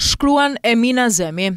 shkruan Emin Azemi.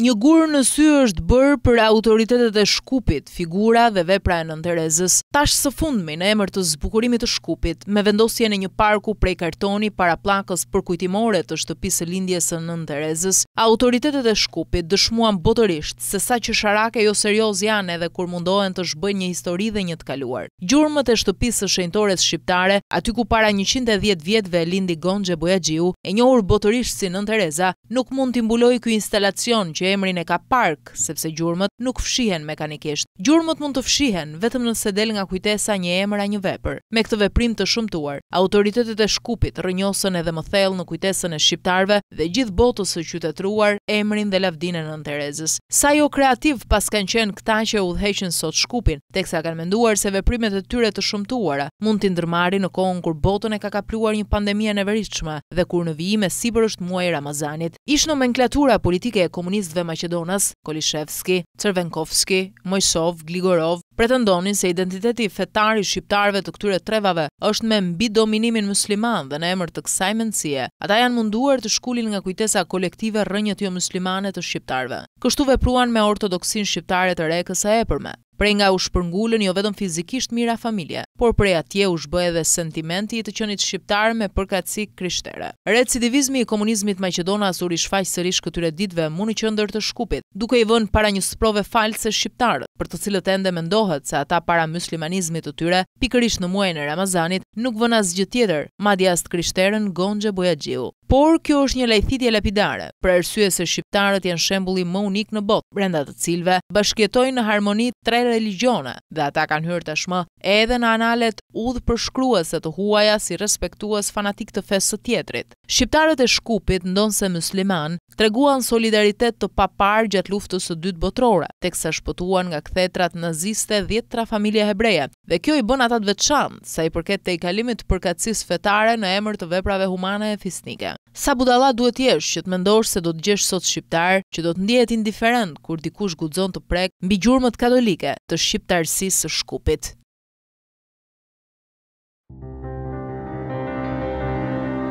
Një gur në sy është bërë për autoritetet e Shkupit, figura dhe vepra e Nën Terezës. Tash së fundmi në emër të zbukurimit të Shkupit, me vendosjen e një parku prej kartoni para pllakës përkujtimore të shtëpisë së lindjes së Nën Terezës, autoritetet e Shkupit dëshmuan botërisht se sa qesharakë e joseriozë janë edhe kur mundohen të zhbëjnë një histori dhe një të kaluar. Gjurmët e shtëpisë së shenjtores shqiptare, aty ku para njëqind e dhjetë vjetëve lindi Gonxhe Bojaxhiu, e njohur botërisht si Nënë Tereza, nuk mund t'i mbulojë ky instalacion që emrin e ka park, sepse gjurmët nuk fshihen mekanikisht. Gjurmët mund të fshihen, vetëm nëse del nga kujtesa një emër a një vepër. Me këtë veprim të shëmtuar, autoritetet e Shkupit rrënjosën edhe më thellë në kujtesën e shqiptarëve dhe gjithë botës së qytetëruar emrin dhe lavdinë e Nënë Terezës. Sa jo kreativë paskan qenë këta që e udhëheqin sot Shkupin, teksa kanë menduar se veprimet e tyre të shëmtuara mund t'i ndërmarrin në kohën kur botën e ka kapluar një pandemi e neveritshme dhe kur në vijim e sipër është muaji i Ramazanit. Ish-nomenklatura politike e komunistëve maqedonas, Kolishevski, Crvenkovski, Mojsov, Gligorov, Pretendonin se identiteti fetar i shqiptarëve të këtyre trevave është me mbidominimin mysliman dhe në emër të kësaj mendësie, ata janë munduar të shkulin nga kujtesa kolektive rrënjët jomyslimane të shqiptarëve. Kështu vepruan me ortodoksinë shqiptare të Rekës së Epërme, prej nga u shpërngulën jo vetëm fizikisht mijëra familje, por prej atje u zhbë edhe sentimenti i të qenit shqiptar me përkatësi krishtere. Recidivizmi i komunizmit maqedonas u rishfaq sërish këtyre ditëve mu në qendër të Shkupit, duke i vënë para një sprove false shqiptarët, për të cilët ende mendohet se ata para myslimanizmit të tyre, pikërisht në muajin e Ramazanit, nuk vënë asgjë tjetër, madje as të krishterën Gonxhe Bojaxhiu. Por, kjo është një lajthitje lapidare, për arsye se shqiptarët janë shembulli më unik në botë, brenda të cilëve bashkëjetojnë në harmoni tre religjione dhe ata kanë hyrë tashmë Edhe në analet udhëpërshkruese të huaja si respektues fanatikë të fesë së tjetrit. Shqiptarët e Shkupit, ndonëse myslimanë, treguan solidaritet të paparë gjatë Luftës së Dytë Botërore, teksa shpëtuan nga kthetrat naziste dhjetëra familje hebreje, dhe kjo i bën ata të veçantë, sa i përket tejkalimit të përkatësisë fetare në emër të veprave humane e fisnike. Sa budalla duhet të jesh që të mendosh se do të gjesh sot shqiptar që do të ndihet indiferent kur dikush guxon të prekë mbi gjurmët katolike të shqiptarsisë së Shkupit.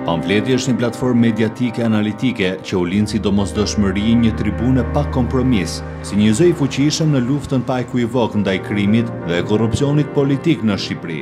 Pamfleti është një platformë mediatike analitike që u lind si domosdoshmëri e një tribune pa kompromis, si një zë i fuqishëm në luftën pa ekuivok ndaj krimit dhe korrupsionit politik në Shqipëri.